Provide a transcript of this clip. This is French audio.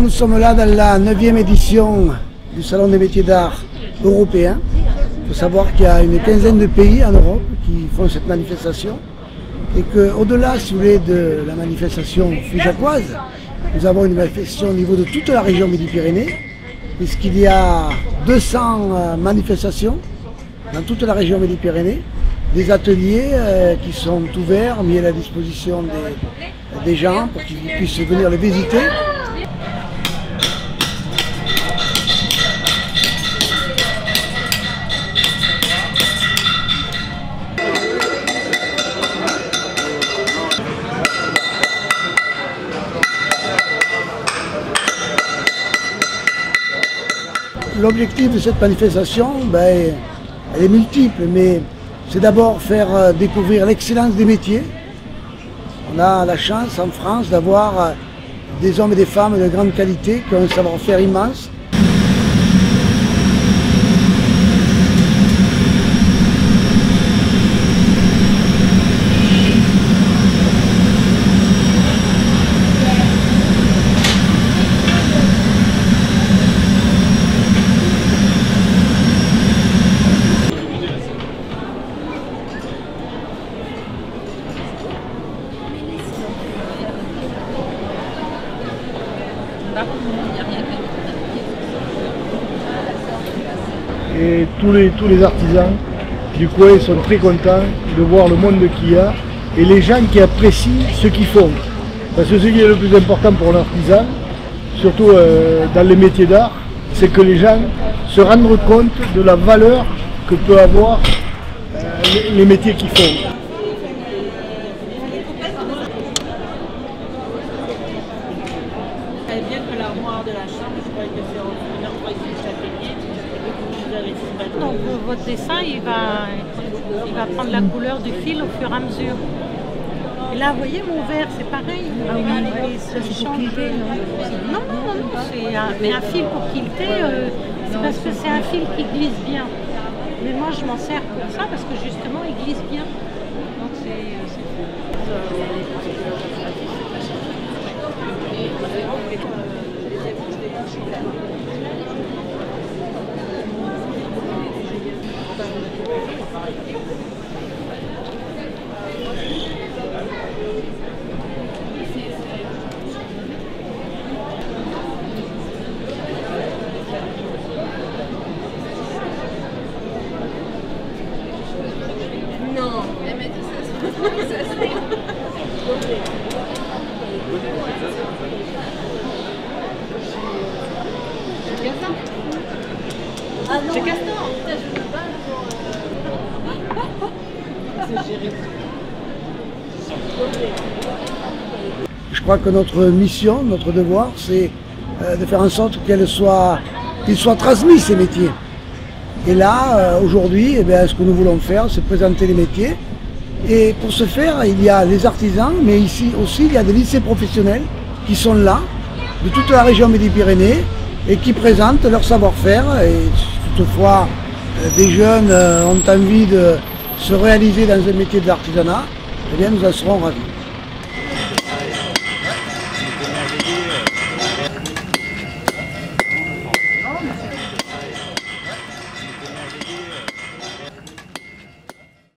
nous sommes là dans la 9e édition du Salon des métiers d'art européen. Il faut savoir qu'il y a une quinzaine de pays en Europe qui font cette manifestation et qu'au-delà, si vous voulez, de la manifestation figeacoise, nous avons une manifestation au niveau de toute la région Midi-Pyrénées, puisqu'il y a 200 euh, manifestations dans toute la région Midi-Pyrénées, des ateliers euh, qui sont ouverts, mis à la disposition des gens pour qu'ils puissent venir les visiter. L'objectif de cette manifestation, ben, elle est multiple, mais c'est d'abord faire euh, découvrir l'excellence des métiers. On a la chance en France d'avoir euh, des hommes et des femmes de grande qualité qui ont un savoir-faire immense. Et tous les, artisans du coin sont très contents de voir le monde qu'il y a et les gens qui apprécient ce qu'ils font. Parce que ce qui est le plus important pour l'artisan, surtout euh, dans les métiers d'art, c'est que les gens se rendent compte de la valeur que peut avoir euh, les métiers qu'ils font. Bien que l'armoire de la chambre, je crois que c'est en. Donc votre dessin, il va, il va prendre la couleur du fil au fur et à mesure. Et là, vous voyez, mon verre, c'est pareil. Ah oui, oui, ça change. Non, non, non, non, c'est un, mais un fil pour quilter, euh, c'est parce que c'est un fil qui glisse bien. Mais moi, je m'en sers pour ça, parce que justement, il glisse bien. Donc c'est... c'est- Castor Je crois que notre mission, notre devoir, c'est euh, de faire en sorte qu'elle soit, qu'ils soient transmis ces métiers. Et là, euh, aujourd'hui, eh ce que nous voulons faire, c'est présenter les métiers. Et pour ce faire, il y a les artisans, mais ici aussi, il y a des lycées professionnels qui sont là, de toute la région Midi-Pyrénées, et qui présentent leur savoir-faire. Et toutefois, euh, des jeunes euh, ont envie de se réaliser dans un métier de l'artisanat, eh bien, nous en serons ravis.